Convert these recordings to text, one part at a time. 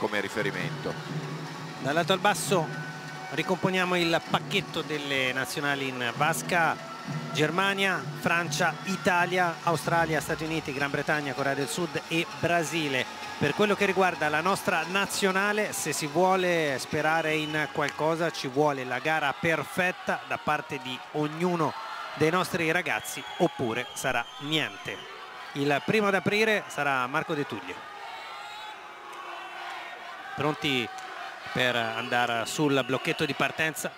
come riferimento. Dall'alto al basso ricomponiamo il pacchetto delle nazionali in vasca Germania, Francia, Italia, Australia, Stati Uniti, Gran Bretagna, Corea del Sud e Brasile. Per quello che riguarda la nostra nazionale, se si vuole sperare in qualcosa ci vuole la gara perfetta da parte di ognuno dei nostri ragazzi oppure sarà niente. Il primo ad aprire sarà Marco De Tullio. Pronti per andare sul blocchetto di partenza.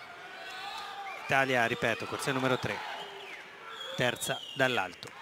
Italia, ripeto, corsia numero 3, terza dall'alto.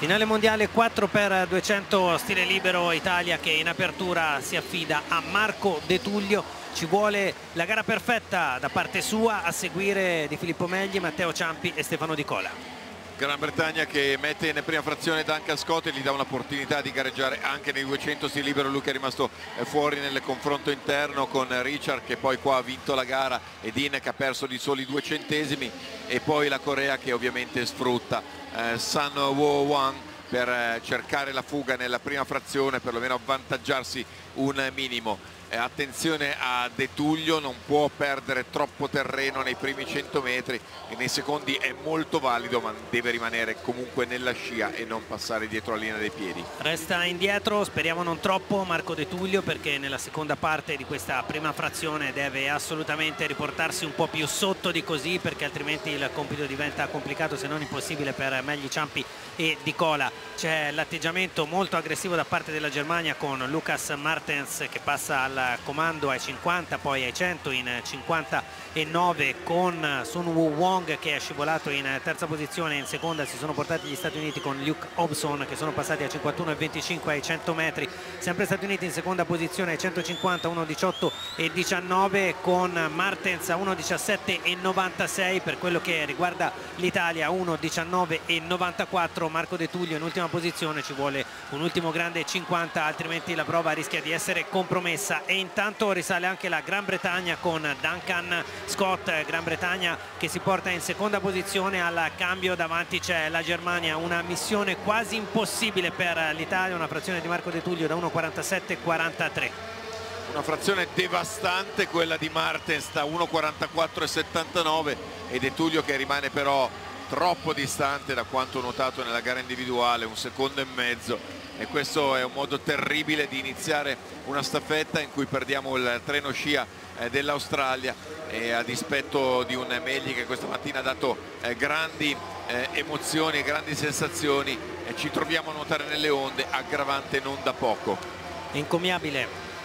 Finale mondiale 4x200 stile libero Italia che in apertura si affida a Marco De Tullio. Ci vuole la gara perfetta da parte sua a seguire di Filippo Megli, Matteo Ciampi e Stefano Di Cola. Gran Bretagna che mette in prima frazione Duncan Scott e gli dà un'opportunità di gareggiare anche nei 200 stile libero lui che è rimasto eh, fuori nel confronto interno con Richard che poi qua ha vinto la gara e Dean che ha perso di soli due centesimi e poi la Corea che ovviamente sfrutta eh, San Wo Wang per eh, cercare la fuga nella prima frazione perlomeno avvantaggiarsi un minimo. Eh, attenzione a De Tullio non può perdere troppo terreno nei primi 100 metri e nei secondi è molto valido ma deve rimanere comunque nella scia e non passare dietro la linea dei piedi. Resta indietro speriamo non troppo Marco De Tullio perché nella seconda parte di questa prima frazione deve assolutamente riportarsi un po' più sotto di così perché altrimenti il compito diventa complicato se non impossibile per Megli Ciampi e Di Cola c'è l'atteggiamento molto aggressivo da parte della Germania con Lucas Martens che passa al comando ai 50 poi ai 100 in 59 con Sun Woo Wong che è scivolato in terza posizione in seconda si sono portati gli Stati Uniti con Luke Hobson che sono passati a 51 e 25 ai 100 metri. Sempre Stati Uniti in seconda posizione ai 150 1.18 e 19 con Martens a 1.17 e 96 per quello che riguarda l'Italia 1.19 e 94 Marco De Tullio in ultima posizione ci vuole un ultimo grande 50 altrimenti la prova rischia di essere compromessa. E intanto risale anche la Gran Bretagna con Duncan Scott Gran Bretagna che si porta in seconda posizione al cambio davanti c'è la Germania una missione quasi impossibile per l'Italia una frazione di Marco De Tullio da 1.47.43 una frazione devastante quella di Martens da 1.44.79 e De Tullio che rimane però troppo distante da quanto notato nella gara individuale un secondo e mezzo. E questo è un modo terribile di iniziare una staffetta in cui perdiamo il treno scia eh, dell'Australia. E a dispetto di un Megli che questa mattina ha dato eh, grandi eh, emozioni e grandi sensazioni ci troviamo a nuotare nelle onde aggravante non da poco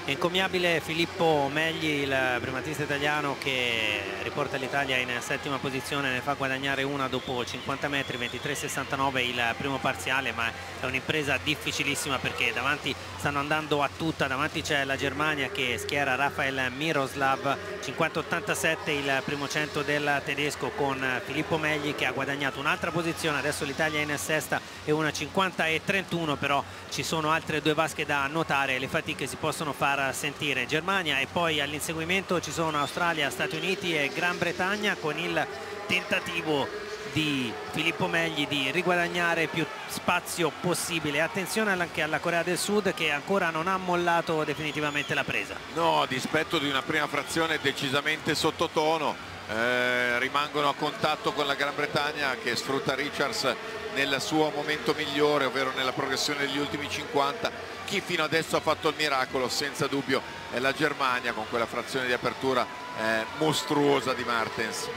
encomiabile Encomiabile Filippo Megli, il primatista italiano che riporta l'Italia in settima posizione, ne fa guadagnare una dopo 50 metri, 23,69 il primo parziale, ma è un'impresa difficilissima perché davanti stanno andando a tutta, davanti c'è la Germania che schiera Rafael Miroslav, 50,87 il primo cento del tedesco con Filippo Megli che ha guadagnato un'altra posizione, adesso l'Italia è in sesta e una 50,31 però ci sono altre due vasche da notare, le fatiche si possono fare far sentire Germania e poi all'inseguimento ci sono Australia, Stati Uniti e Gran Bretagna con il tentativo di Filippo Megli di riguadagnare più spazio possibile. Attenzione anche alla Corea del Sud che ancora non ha mollato definitivamente la presa. No a dispetto di una prima frazione decisamente sottotono eh, rimangono a contatto con la Gran Bretagna che sfrutta Richards nel suo momento migliore ovvero nella progressione degli ultimi 50 chi fino adesso ha fatto il miracolo senza dubbio è la Germania con quella frazione di apertura eh, mostruosa di Martens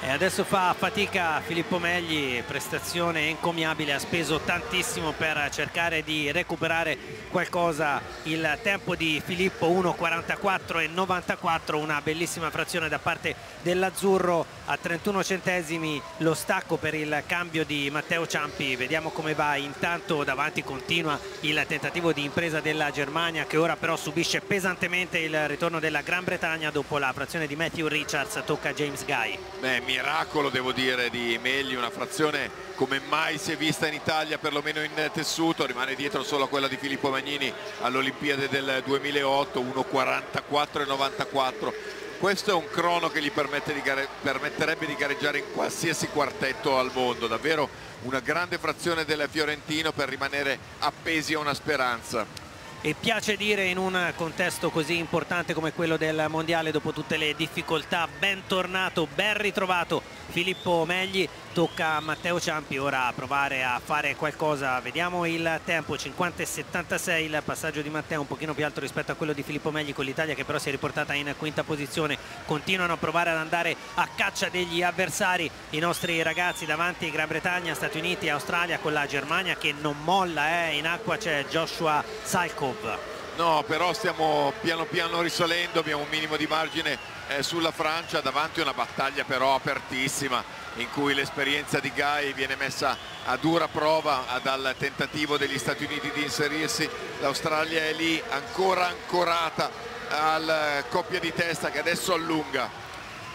e adesso fa fatica Filippo Megli, prestazione encomiabile, ha speso tantissimo per cercare di recuperare qualcosa. Il tempo di Filippo 1.44 e 94, una bellissima frazione da parte dell'Azzurro a 31 centesimi lo stacco per il cambio di Matteo Ciampi. Vediamo come va, intanto davanti continua il tentativo di impresa della Germania che ora però subisce pesantemente il ritorno della Gran Bretagna dopo la frazione di Matthew Richards, tocca a James Guy. Beh, miracolo devo dire di Megli, una frazione come mai si è vista in Italia perlomeno in tessuto, rimane dietro solo quella di Filippo Magnini all'Olimpiade del 2008, 1.44,94. Questo è un crono che gli permette di permetterebbe di gareggiare in qualsiasi quartetto al mondo, davvero una grande frazione del Fiorentino per rimanere appesi a una speranza e piace dire in un contesto così importante come quello del mondiale dopo tutte le difficoltà bentornato, ben ritrovato Filippo Megli tocca a Matteo Ciampi ora a provare a fare qualcosa. Vediamo il tempo 50 e 76 il passaggio di Matteo un pochino più alto rispetto a quello di Filippo Megli con l'Italia che però si è riportata in quinta posizione. Continuano a provare ad andare a caccia degli avversari. I nostri ragazzi davanti Gran Bretagna, Stati Uniti, Australia con la Germania che non molla eh. in acqua c'è Joshua Salkov. No, però stiamo piano piano risalendo, abbiamo un minimo di margine eh, sulla Francia, davanti una battaglia però apertissima in cui l'esperienza di Gai viene messa a dura prova dal tentativo degli Stati Uniti di inserirsi, l'Australia è lì ancora ancorata al coppia di testa che adesso allunga.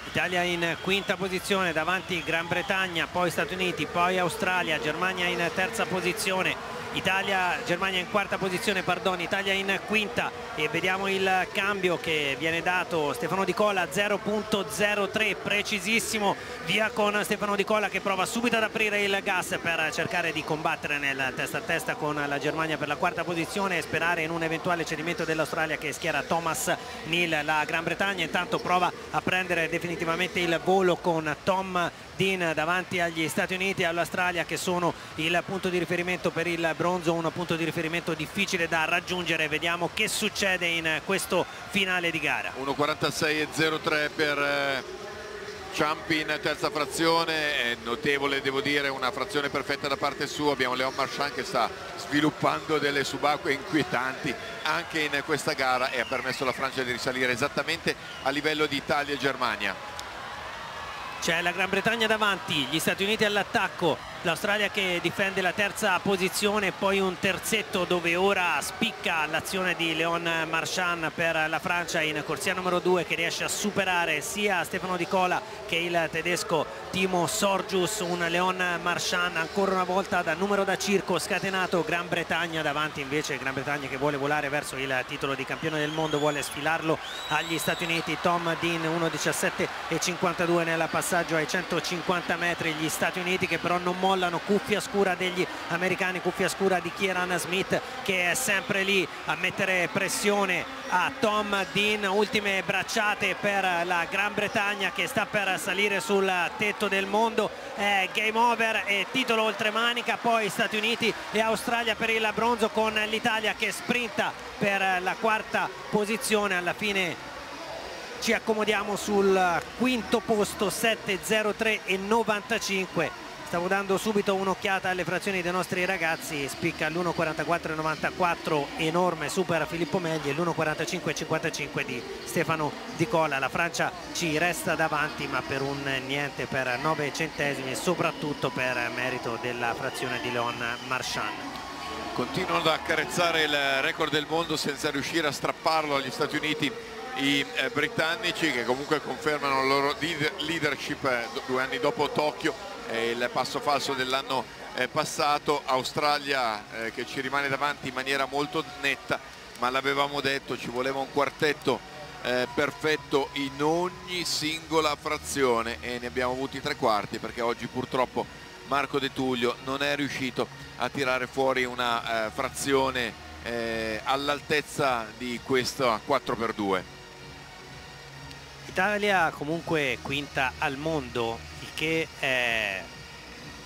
Italia in quinta posizione davanti Gran Bretagna, poi Stati Uniti, poi Australia, Germania in terza posizione Italia, Germania in quarta posizione, pardon, Italia in quinta. E vediamo il cambio che viene dato. Stefano Di Cola 0.03 precisissimo. Via con Stefano Di Cola che prova subito ad aprire il gas per cercare di combattere nel testa a testa con la Germania per la quarta posizione e sperare in un eventuale cedimento dell'Australia che schiera Thomas Neal la Gran Bretagna. Intanto prova a prendere definitivamente il volo con Tom Dean davanti agli Stati Uniti e all'Australia che sono il punto di riferimento per il bronzo, un punto di riferimento difficile da raggiungere. Vediamo che succede in questo finale di gara. 1.46.03 per eh, Ciampi in terza frazione, è notevole devo dire, una frazione perfetta da parte sua. Abbiamo Leon Marchand che sta sviluppando delle subacquee inquietanti anche in questa gara e ha permesso alla Francia di risalire esattamente a livello di Italia e Germania c'è la Gran Bretagna davanti, gli Stati Uniti all'attacco, l'Australia che difende la terza posizione, poi un terzetto dove ora spicca l'azione di Leon Marchand per la Francia in corsia numero 2 che riesce a superare sia Stefano Di Cola che il tedesco Timo Sorgius, un Leon Marchand ancora una volta da numero da circo scatenato, Gran Bretagna davanti invece Gran Bretagna che vuole volare verso il titolo di campione del mondo, vuole sfilarlo agli Stati Uniti, Tom Dean 1.17 e 52 nella passata passaggio ai 150 metri. Gli Stati Uniti che però non mollano cuffia scura degli americani cuffia scura di Kieran Smith che è sempre lì a mettere pressione a Tom Dean. Ultime bracciate per la Gran Bretagna che sta per salire sul tetto del mondo. È game over e titolo oltre manica poi Stati Uniti e Australia per il bronzo con l'Italia che sprinta per la quarta posizione. Alla fine ci accomodiamo sul quinto posto 7.03 e 95 stavo dando subito un'occhiata alle frazioni dei nostri ragazzi. Spicca l'1.44.94 enorme supera Filippo Megli e l'1.45.55 di Stefano Di Cola. La Francia ci resta davanti ma per un niente per 9 centesimi e soprattutto per merito della frazione di Leon Marchand. Continuano ad accarezzare il record del mondo senza riuscire a strapparlo agli Stati Uniti i eh, britannici che comunque confermano la loro leadership eh, due anni dopo Tokyo il passo falso dell'anno eh, passato, Australia eh, che ci rimane davanti in maniera molto netta ma l'avevamo detto ci voleva un quartetto eh, perfetto in ogni singola frazione e ne abbiamo avuti tre quarti perché oggi purtroppo Marco De Tullio non è riuscito a tirare fuori una frazione all'altezza di questo 4x2 Italia comunque quinta al mondo, il che è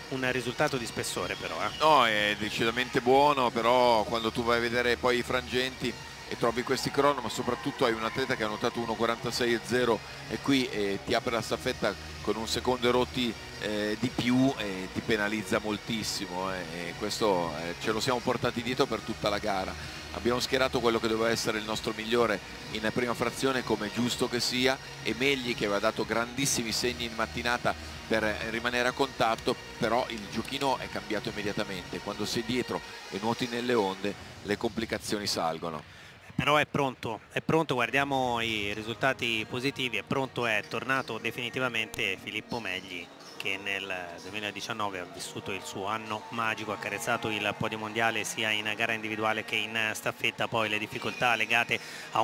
un risultato di spessore però. Eh. No, è decisamente buono, però quando tu vai a vedere poi i frangenti e trovi questi crono, ma soprattutto hai un atleta che ha notato 1.46.0 e qui eh, ti apre la staffetta con un secondo rotti eh, di più e ti penalizza moltissimo eh, e questo eh, ce lo siamo portati dietro per tutta la gara. Abbiamo schierato quello che doveva essere il nostro migliore in prima frazione come giusto che sia e Megli che aveva dato grandissimi segni in mattinata per rimanere a contatto però il giochino è cambiato immediatamente. Quando sei dietro e nuoti nelle onde le complicazioni salgono però è pronto, è pronto, guardiamo i risultati positivi, è pronto, è tornato definitivamente Filippo Megli che nel 2019 ha vissuto il suo anno magico, ha carezzato il podio mondiale sia in gara individuale che in staffetta, poi le difficoltà legate a un